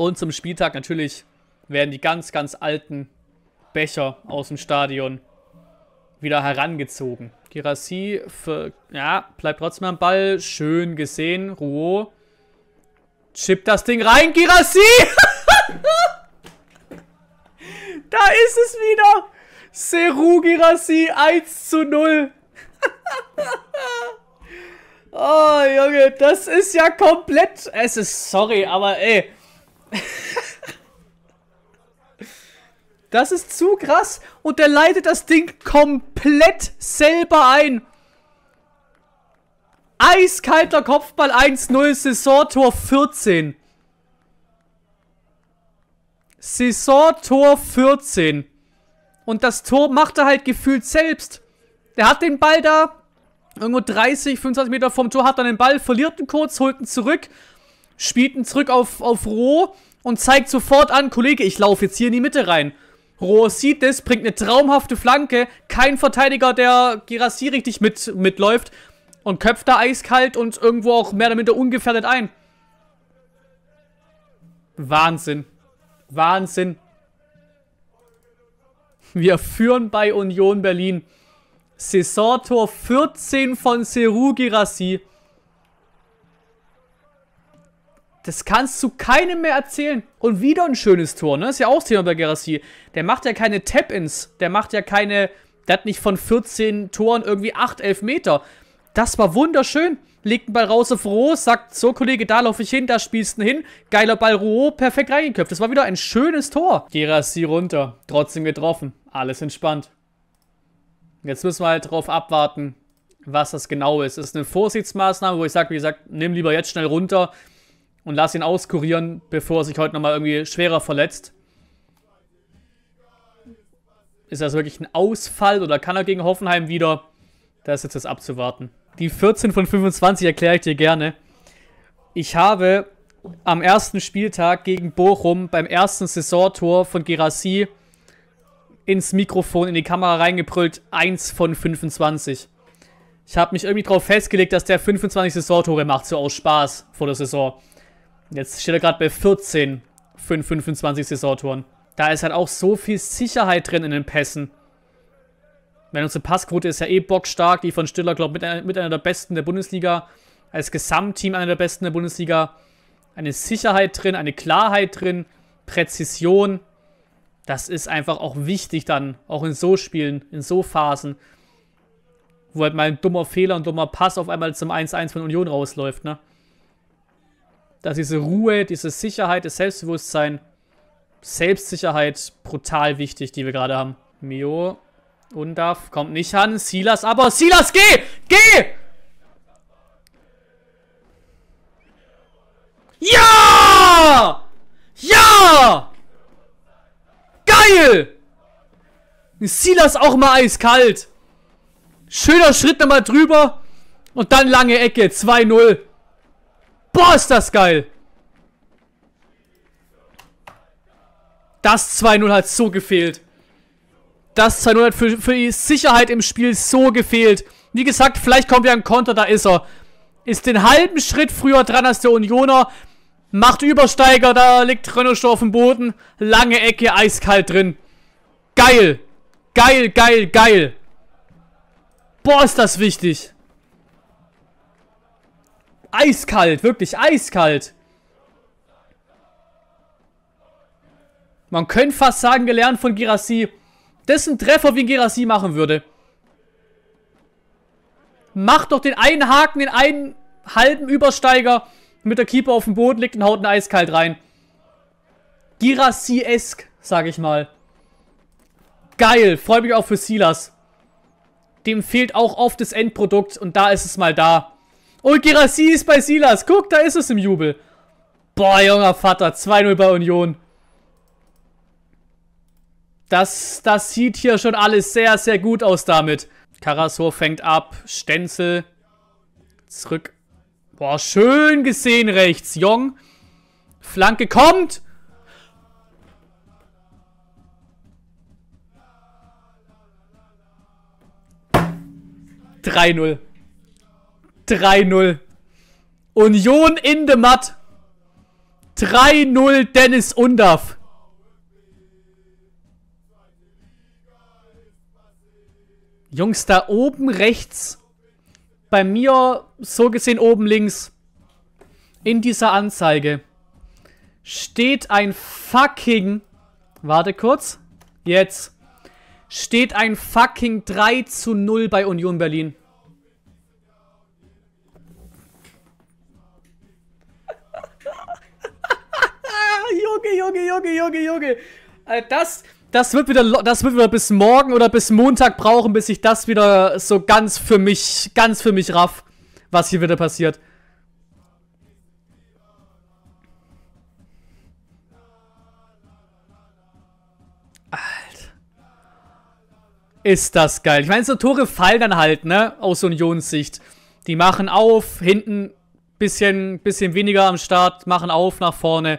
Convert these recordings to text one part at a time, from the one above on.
Und zum Spieltag natürlich werden die ganz, ganz alten Becher aus dem Stadion wieder herangezogen. Girassi ja, bleibt trotzdem am Ball. Schön gesehen. Rouault. Chippt das Ding rein. Girassi! da ist es wieder. Seru Girassi 1 zu 0. oh, Junge, das ist ja komplett. Es ist sorry, aber ey. Das ist zu krass. Und der leitet das Ding komplett selber ein. Eiskalter Kopfball 1-0, Saisontor 14. Saisontor 14. Und das Tor macht er halt gefühlt selbst. Der hat den Ball da, irgendwo 30, 25 Meter vom Tor, hat dann den Ball, verliert ihn kurz, holt ihn zurück, spielt ihn zurück auf, auf Roh und zeigt sofort an, Kollege, ich laufe jetzt hier in die Mitte rein. Rohr sieht es, bringt eine traumhafte Flanke. Kein Verteidiger, der Girassi richtig mit, mitläuft. Und köpft da eiskalt und irgendwo auch mehr oder minder ungefährdet ein. Wahnsinn. Wahnsinn. Wir führen bei Union Berlin. Saisontor 14 von Seru Girassi. Das kannst du keinem mehr erzählen. Und wieder ein schönes Tor, ne? Ist ja auch Thema bei Gerassi. Der macht ja keine Tap-Ins. Der macht ja keine. Der hat nicht von 14 Toren irgendwie 8, 11 Meter. Das war wunderschön. Legt einen Ball raus auf Roh, sagt, so Kollege, da laufe ich hin, da spielst du hin. Geiler Ball Roh, perfekt reingeköpft. Das war wieder ein schönes Tor. Gerassi runter, trotzdem getroffen. Alles entspannt. Jetzt müssen wir halt drauf abwarten, was das genau ist. Das ist eine Vorsichtsmaßnahme, wo ich sage, wie gesagt, nimm lieber jetzt schnell runter und lass ihn auskurieren, bevor er sich heute nochmal irgendwie schwerer verletzt. Ist das wirklich ein Ausfall oder kann er gegen Hoffenheim wieder? Das ist jetzt das abzuwarten. Die 14 von 25 erkläre ich dir gerne. Ich habe am ersten Spieltag gegen Bochum beim ersten Saisontor von Gerassi ins Mikrofon, in die Kamera reingebrüllt, 1 von 25. Ich habe mich irgendwie darauf festgelegt, dass der 25 Saisontore macht, so aus Spaß vor der Saison. Jetzt steht er gerade bei 14 für 25 Saisontoren. Da ist halt auch so viel Sicherheit drin in den Pässen. Wenn unsere Passquote ist ja eh bockstark, die von Stiller, glaube ich, mit, einer der besten der Bundesliga. Als Gesamtteam einer der besten der Bundesliga. Eine Sicherheit drin, eine Klarheit drin, Präzision. Das ist einfach auch wichtig dann, auch in so Spielen, in so Phasen. Wo halt mal ein dummer Fehler, ein dummer Pass auf einmal zum 1-1 von Union rausläuft, ne? Dass diese Ruhe, diese Sicherheit, das Selbstbewusstsein, Selbstsicherheit brutal wichtig, die wir gerade haben. Mio, Undaf, kommt nicht an. Silas, aber Silas, geh! Geh! Ja! Ja! Geil! Silas auch mal eiskalt. Schöner Schritt nochmal drüber. Und dann lange Ecke. 2-0. Boah, ist das geil. Das 2-0 hat so gefehlt. Das 2-0 hat für, für die Sicherheit im Spiel so gefehlt. Wie gesagt, vielleicht kommt ja ein Konter, da ist er. Ist den halben Schritt früher dran als der Unioner. Macht Übersteiger, da liegt Renault auf dem Boden. Lange Ecke, eiskalt drin. Geil. Geil, geil, geil. Boah, ist das wichtig. Eiskalt, wirklich eiskalt. Man könnte fast sagen, gelernt von Girassi. Das ist ein Treffer, wie Girassi machen würde. Macht doch den einen Haken, den einen halben Übersteiger mit der Keeper auf dem Boden liegt und haut einen eiskalt rein. Girassi-esk, sag ich mal. Geil, freue mich auch für Silas. Dem fehlt auch oft das Endprodukt und da ist es mal da. Und Girassi ist bei Silas. Guck, da ist es im Jubel. Boah, junger Vater. 2-0 bei Union. Das, das sieht hier schon alles sehr, sehr gut aus damit. Karasor fängt ab. Stenzel. Zurück. Boah, schön gesehen rechts. Jong. Flanke kommt. Drei Null. 3-0. Union in the Matt. 3-0 Dennis Undaff. Jungs, da oben rechts, bei mir so gesehen oben links, in dieser Anzeige, steht ein fucking, warte kurz, jetzt, steht ein fucking 3 zu 0 bei Union Berlin. Junge, Junge, Junge, das, das wird wieder, das wird wieder bis morgen oder bis Montag brauchen, bis ich das wieder so ganz für mich, ganz für mich raff, was hier wieder passiert. Ist das geil. Ich meine, so Tore fallen dann halt, ne, aus Unionssicht. Die machen auf, hinten bisschen, bisschen weniger am Start, machen auf nach vorne.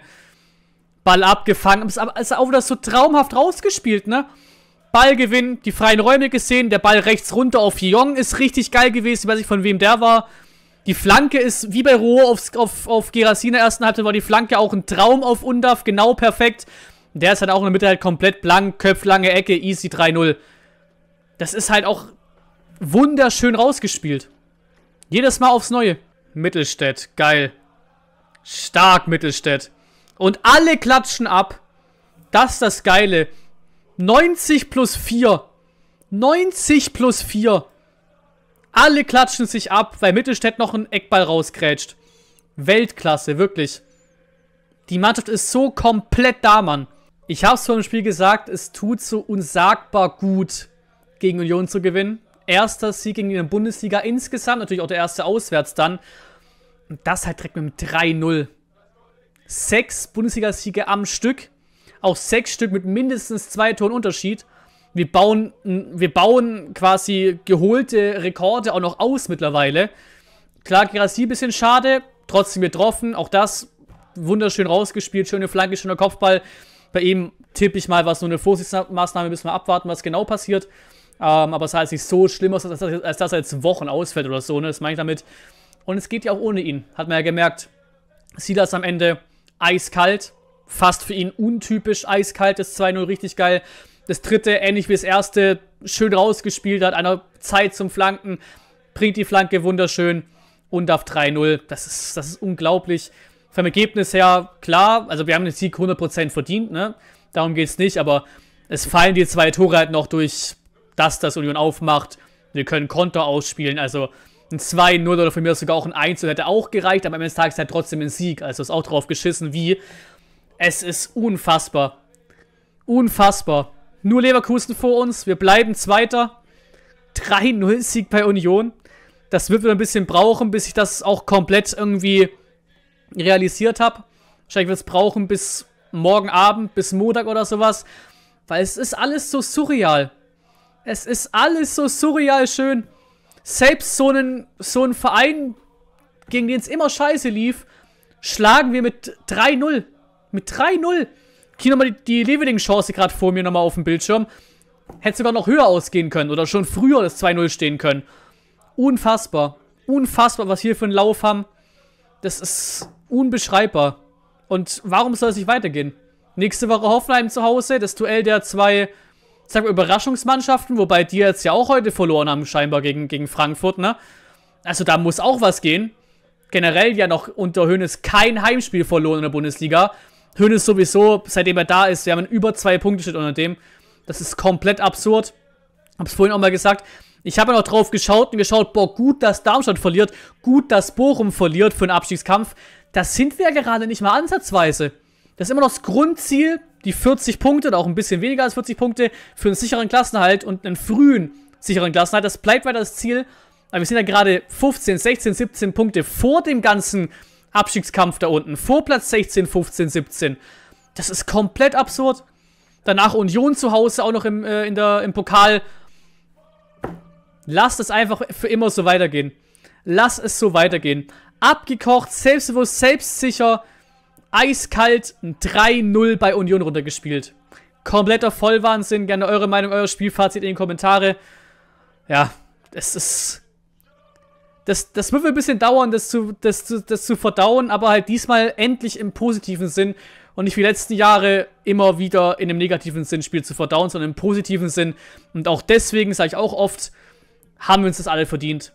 Ball abgefangen. Ist ist auch wieder so traumhaft rausgespielt, ne? Ballgewinn, die freien Räume gesehen, der Ball rechts runter auf Jong ist richtig geil gewesen, ich weiß nicht von wem der war. Die Flanke ist wie bei Roh auf, auf, auf Gerassi ersten Halbzeit war die Flanke auch ein Traum auf Undaf, genau perfekt. Der ist halt auch in der Mitte halt komplett blank, Köpf, lange Ecke, easy 3-0. Das ist halt auch wunderschön rausgespielt. Jedes Mal aufs Neue. Mittelstädt, geil. Stark Mittelstädt. Und alle klatschen ab. Das ist das Geile. 90 plus 4. 90 plus 4. Alle klatschen sich ab, weil Mittelstädt noch einen Eckball rausgrätscht. Weltklasse, wirklich. Die Mannschaft ist so komplett da, Mann. Ich hab's vor dem Spiel gesagt, es tut so unsagbar gut, gegen Union zu gewinnen. Erster Sieg gegen die Bundesliga insgesamt, natürlich auch der erste auswärts dann. Und das halt direkt mit einem 3-0 sechs Bundesliga-Siege am Stück. Auch sechs Stück mit mindestens zwei Toren Unterschied. Wir bauen, wir bauen quasi geholte Rekorde auch noch aus mittlerweile. Klar, Gerassi ein bisschen schade, trotzdem getroffen. Auch das wunderschön rausgespielt. Schöne Flanke, schöner Kopfball. Bei ihm tippe ich mal, was nur eine Vorsichtsmaßnahme, müssen wir abwarten, was genau passiert. Ähm, aber es heißt nicht so schlimm aus, als, dass er jetzt Wochen ausfällt oder so, ne? Das meine ich damit. Und es geht ja auch ohne ihn. Hat man ja gemerkt. Silas am Ende eiskalt. Fast für ihn untypisch eiskalt. Das 2-0 richtig geil. Das dritte, ähnlich wie das erste, schön rausgespielt, hat einer Zeit zum Flanken, bringt die Flanke wunderschön und auf 3-0. Das ist, das ist unglaublich. Vom Ergebnis her, klar, also wir haben den Sieg 100% verdient, ne? Darum geht es nicht, aber es fallen die zwei Tore halt noch durch das, das Union aufmacht. Wir können Konter ausspielen, also ein 2-0 oder von mir sogar auch ein 1 hätte auch gereicht, aber am Ende des Tages halt trotzdem ein Sieg. Also ist auch drauf geschissen, wie. Es ist unfassbar. Unfassbar. Nur Leverkusen vor uns. Wir bleiben Zweiter. 3-0-Sieg bei Union. Das wird wieder ein bisschen brauchen, bis ich das auch komplett irgendwie realisiert habe. Wahrscheinlich wird es brauchen bis morgen Abend, bis Montag oder sowas. Weil es ist alles so surreal. Es ist alles so surreal schön selbst so einen, so einen Verein, gegen den es immer scheiße lief, schlagen wir mit 3-0. Mit 3-0. Hier nochmal die, die Leveling-Chance gerade vor mir nochmal auf dem Bildschirm. Hätte sogar noch höher ausgehen können oder schon früher das 2-0 stehen können. Unfassbar. Unfassbar, was wir für einen Lauf haben. Das ist unbeschreibbar. Und warum soll es nicht weitergehen? Nächste Woche Hoffenheim zu Hause, das Duell der zwei sag mal, Überraschungsmannschaften, wobei die jetzt ja auch heute verloren haben, scheinbar gegen, gegen Frankfurt, ne? Also da muss auch was gehen. Generell ja noch unter Hönes kein Heimspiel verloren in der Bundesliga. Hönes sowieso, seitdem er da ist, wir haben über zwei Punkte steht unter dem. Das ist komplett absurd. Hab's vorhin auch mal gesagt. Ich habe ja noch drauf geschaut und geschaut, boah, gut, dass Darmstadt verliert, gut, dass Bochum verliert für einen Abstiegskampf. Das sind wir ja gerade nicht mal ansatzweise. Das ist immer noch das Grundziel, die 40 Punkte oder auch ein bisschen weniger als 40 Punkte für einen sicheren Klassenhalt und einen frühen sicheren Klassenhalt. Das bleibt weiter das Ziel. Aber wir sind ja gerade 15, 16, 17 Punkte vor dem ganzen Abstiegskampf da unten. Vor Platz 16, 15, 17. Das ist komplett absurd. Danach Union zu Hause auch noch im, äh, in der, im Pokal. Lasst es einfach für immer so weitergehen. Lass es so weitergehen. Abgekocht, selbstbewusst, selbstsicher eiskalt 3-0 bei Union runtergespielt. Kompletter Vollwahnsinn. Gerne eure Meinung, euer Spielfazit in den Kommentare. Ja, es ist. das, das wird ein bisschen dauern, das zu, das, zu, das zu verdauen, aber halt diesmal endlich im positiven Sinn und nicht wie letzten Jahre immer wieder in einem negativen Sinn Spiel zu verdauen, sondern im positiven Sinn. Und auch deswegen sage ich auch oft, haben wir uns das alle verdient.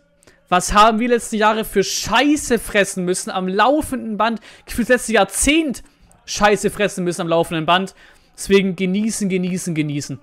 Was haben wir letzte Jahre für Scheiße fressen müssen am laufenden Band? Gefühlt letztes Jahrzehnt Scheiße fressen müssen am laufenden Band. Deswegen genießen, genießen, genießen.